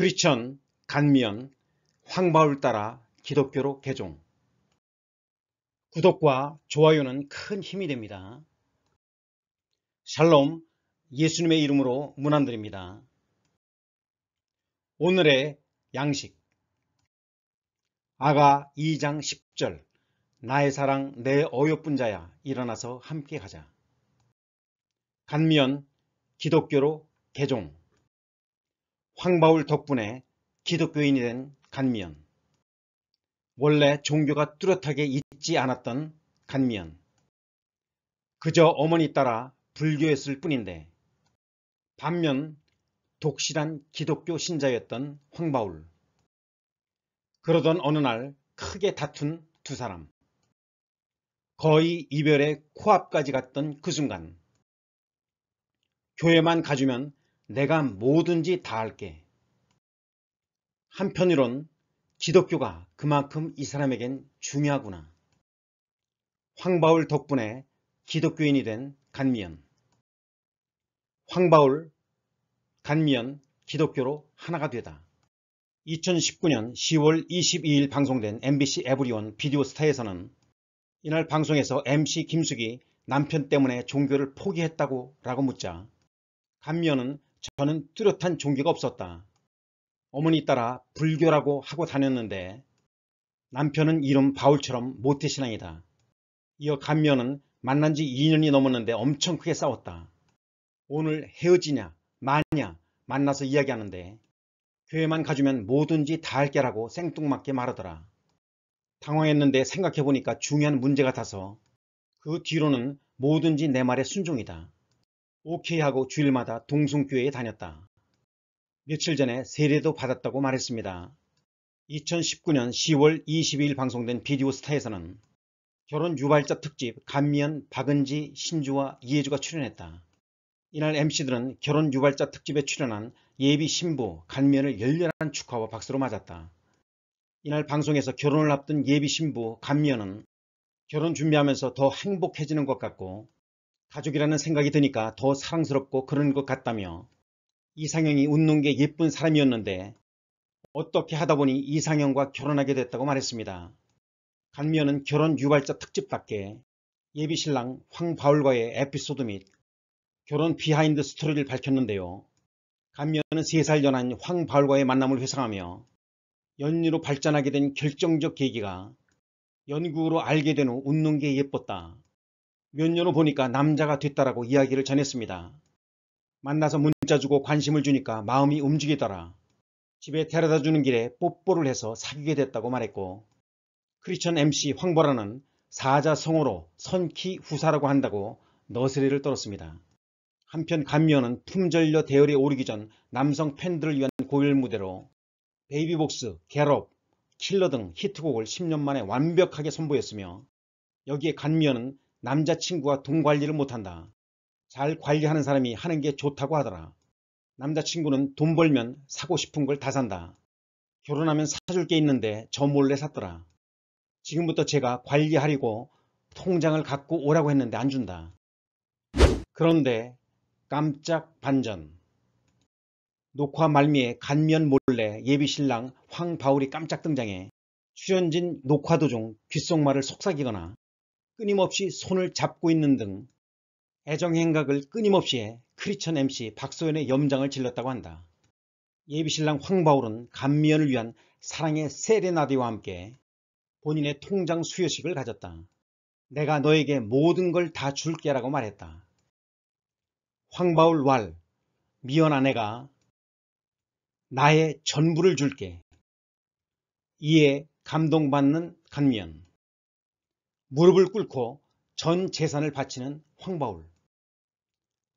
크리천, 간미연, 황바울 따라 기독교로 개종 구독과 좋아요는 큰 힘이 됩니다. 샬롬 예수님의 이름으로 문안드립니다. 오늘의 양식 아가 2장 10절 나의 사랑 내 어여쁜 자야 일어나서 함께 가자. 간미연 기독교로 개종 황바울 덕분에 기독교인이 된 간미연. 원래 종교가 뚜렷하게 있지 않았던 간미연. 그저 어머니 따라 불교였을 뿐인데 반면 독실한 기독교 신자였던 황바울. 그러던 어느 날 크게 다툰 두 사람. 거의 이별의 코앞까지 갔던 그 순간 교회만 가주면 내가 뭐든지 다 할게. 한편으론 기독교가 그만큼 이 사람에겐 중요하구나. 황바울 덕분에 기독교인이 된 간미연. 황바울, 간미연, 기독교로 하나가 되다. 2019년 10월 22일 방송된 MBC 에브리온 비디오 스타에서는 이날 방송에서 MC 김숙이 남편 때문에 종교를 포기했다고 라고 묻자 간미연은 저는 뚜렷한 종교가 없었다. 어머니 따라 불교라고 하고 다녔는데 남편은 이름 바울처럼 모태신앙이다. 이어 간면은 만난 지 2년이 넘었는데 엄청 크게 싸웠다. 오늘 헤어지냐 마냐 만나서 이야기하는데 교회만 가주면 뭐든지 다 할게라고 생뚱맞게 말하더라. 당황했는데 생각해보니까 중요한 문제 같아서 그 뒤로는 뭐든지 내 말에 순종이다. 오케이 하고 주일마다 동성교회에 다녔다. 며칠 전에 세례도 받았다고 말했습니다. 2019년 10월 22일 방송된 비디오 스타에서는 결혼 유발자 특집 감미연, 박은지, 신주와 이혜주가 출연했다. 이날 MC들은 결혼 유발자 특집에 출연한 예비 신부 간면을 열렬한 축하와 박수로 맞았다. 이날 방송에서 결혼을 앞둔 예비 신부 간미연은 결혼 준비하면서 더 행복해지는 것 같고 가족이라는 생각이 드니까 더 사랑스럽고 그런 것 같다며 이상형이 웃는 게 예쁜 사람이었는데 어떻게 하다 보니 이상형과 결혼하게 됐다고 말했습니다. 간미연은 결혼 유발자 특집답게 예비신랑 황바울과의 에피소드 및 결혼 비하인드 스토리를 밝혔는데요. 간미연은 3살 연한 황바울과의 만남을 회상하며 연유로 발전하게 된 결정적 계기가 연구로 알게 된 후 웃는 게 예뻤다. 몇 년 후 보니까 남자가 됐다라고 이야기를 전했습니다. 만나서 문자 주고 관심을 주니까 마음이 움직이더라. 집에 데려다 주는 길에 뽀뽀를 해서 사귀게 됐다고 말했고 크리스천 MC 황보라는 사자성어로 선키 후사라고 한다고 너스레를 떨었습니다. 한편 간미연은 품절녀 대열에 오르기 전 남성 팬들을 위한 고별 무대로 베이비복스, Get Up, Killer 등 히트곡을 10년 만에 완벽하게 선보였으며 여기에 간미연은 남자친구가 돈 관리를 못한다. 잘 관리하는 사람이 하는 게 좋다고 하더라. 남자친구는 돈 벌면 사고 싶은 걸 다 산다. 결혼하면 사줄 게 있는데 저 몰래 샀더라. 지금부터 제가 관리하려고 통장을 갖고 오라고 했는데 안 준다. 그런데 깜짝 반전. 녹화 말미에 간면 몰래 예비신랑 황바울이 깜짝 등장해 출연진 녹화 도중 귓속말을 속삭이거나 끊임없이 손을 잡고 있는 등 애정행각을 끊임없이 해 크리천 MC 박소연의 염장을 질렀다고 한다. 예비신랑 황바울은 감미연을 위한 사랑의 세레나데와 함께 본인의 통장 수여식을 가졌다. 내가 너에게 모든 걸 다 줄게 라고 말했다. 황바울 왈, 미연 아내가 나의 전부를 줄게. 이에 감동받는 간미연. 무릎을 꿇고 전 재산을 바치는 황바울.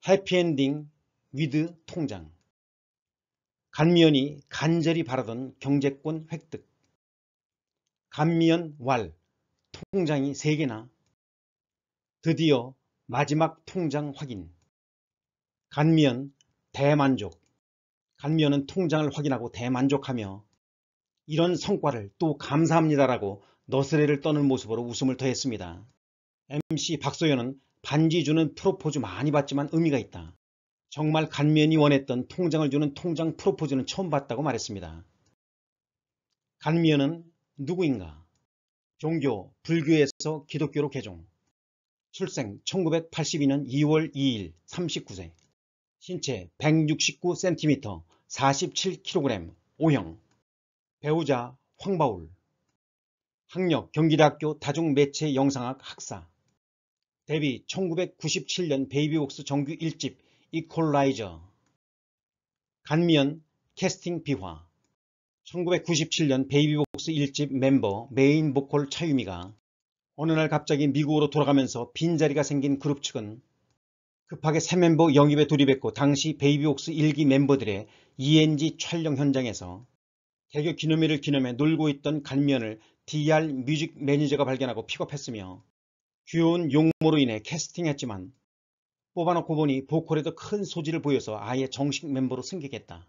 해피엔딩 with 통장. 간미연이 간절히 바라던 경제권 획득. 간미연 왈 통장이 3개나. 드디어 마지막 통장 확인. 간미연 대만족. 간미연은 통장을 확인하고 대만족하며 이런 성과를 또 감사합니다라고 너스레를 떠는 모습으로 웃음을 더했습니다. MC 박소연은 반지 주는 프로포즈 많이 받지만 의미가 있다. 정말 간면이 원했던 통장을 주는 통장 프로포즈는 처음 봤다고 말했습니다. 간면은 누구인가? 종교 불교에서 기독교로 개종. 출생 1982년 2월 2일 39세. 신체 169cm 47kg O형. 배우자 황바울. 학력 경기대학교 다중매체 영상학 학사. 데뷔 1997년 베이비복스 정규 1집 이퀄라이저. 간미연 캐스팅 비화. 1997년 베이비복스 1집 멤버 메인 보컬 차유미가 어느 날 갑자기 미국으로 돌아가면서 빈자리가 생긴 그룹 측은 급하게 새 멤버 영입에 돌입했고 당시 베이비복스 1기 멤버들의 ENG 촬영 현장에서 개교 기념일을 기념해 놀고 있던 간미연을 DR 뮤직 매니저가 발견하고 픽업했으며 귀여운 용모로 인해 캐스팅했지만 뽑아놓고 보니 보컬에도 큰 소질을 보여서 아예 정식 멤버로 승격했다.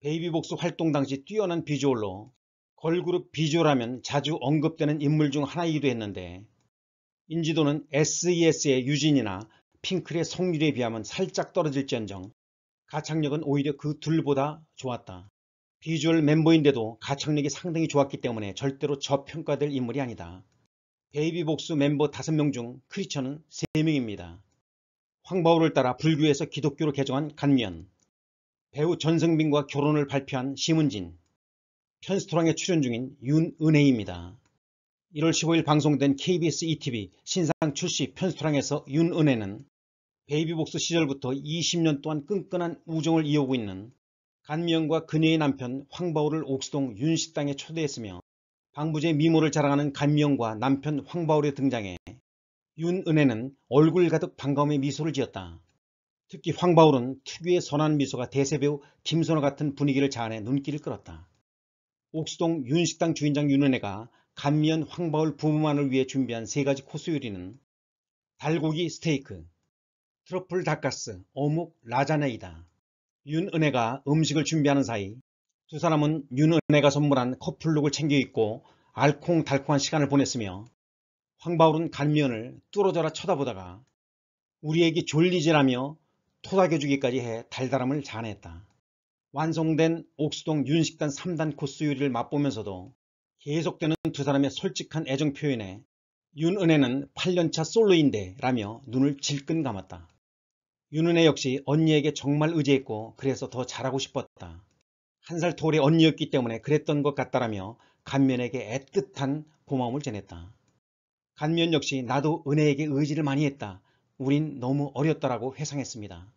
베이비복스 활동 당시 뛰어난 비주얼로 걸그룹 비주얼하면 자주 언급되는 인물 중 하나이기도 했는데 인지도는 SES의 유진이나 핑클의 성유리에 비하면 살짝 떨어질지언정 가창력은 오히려 그 둘보다 좋았다. 비주얼 멤버인데도 가창력이 상당히 좋았기 때문에 절대로 저평가될 인물이 아니다. 베이비복스 멤버 5명 중 크리스천은 3명입니다. 황바울을 따라 불교에서 기독교로 개종한 간미연 배우 전승빈과 결혼을 발표한 심은진, 편스토랑에 출연 중인 윤은혜입니다. 1월 15일 방송된 KBS 2TV 신상 출시 편스토랑에서 윤은혜는 베이비복스 시절부터 20년 동안 끈끈한 우정을 이어오고 있는 간미연과 그녀의 남편 황바울을 옥수동 윤식당에 초대했으며 방부제 미모를 자랑하는 간미연과 남편 황바울의 등장에 윤은혜는 얼굴 가득 반가움의 미소를 지었다. 특히 황바울은 특유의 선한 미소가 대세배우 김선호 같은 분위기를 자아내 눈길을 끌었다. 옥수동 윤식당 주인장 윤은혜가 간미연 황바울 부부만을 위해 준비한 세 가지 코스 요리는 달고기 스테이크, 트러플 닭가스, 어묵, 라자냐이다. 윤은혜가 음식을 준비하는 사이 두 사람은 윤은혜가 선물한 커플룩을 챙겨 입고 알콩달콩한 시간을 보냈으며 황바울은 간면을 뚫어져라 쳐다보다가 우리에게 졸리지라며 토닥여주기까지 해 달달함을 자아냈다. 완성된 옥수동 윤식단 3단 코스 요리를 맛보면서도 계속되는 두 사람의 솔직한 애정 표현에 윤은혜는 8년차 솔로인데 라며 눈을 질끈 감았다. 윤은혜 역시 언니에게 정말 의지했고 그래서 더 잘하고 싶었다. 한살 터울의 언니였기 때문에 그랬던 것 같다라며 간면에게 애틋한 고마움을 전했다. 간면 역시 나도 은혜에게 의지를 많이 했다. 우린 너무 어렸다라고 회상했습니다.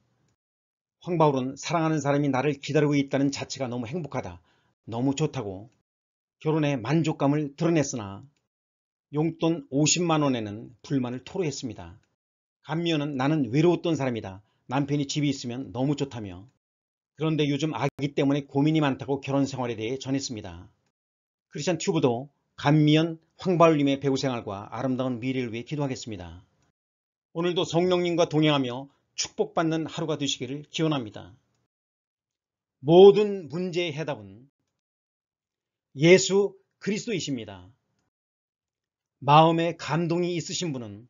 황바울은 사랑하는 사람이 나를 기다리고 있다는 자체가 너무 행복하다. 너무 좋다고 결혼에 만족감을 드러냈으나 용돈 50만원에는 불만을 토로했습니다. 감미연은 나는 외로웠던 사람이다. 남편이 집이 있으면 너무 좋다며 그런데 요즘 아기 때문에 고민이 많다고 결혼 생활에 대해 전했습니다. 크리스찬 튜브도 감미연 황바울님의 배우 생활과 아름다운 미래를 위해 기도하겠습니다. 오늘도 성령님과 동행하며 축복받는 하루가 되시기를 기원합니다. 모든 문제의 해답은 예수 그리스도이십니다. 마음에 감동이 있으신 분은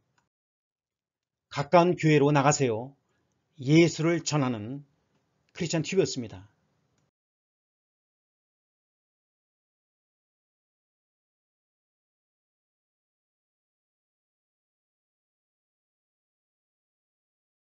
가까운 교회로 나가세요. 예수를 전하는 크리스찬 튜브였습니다.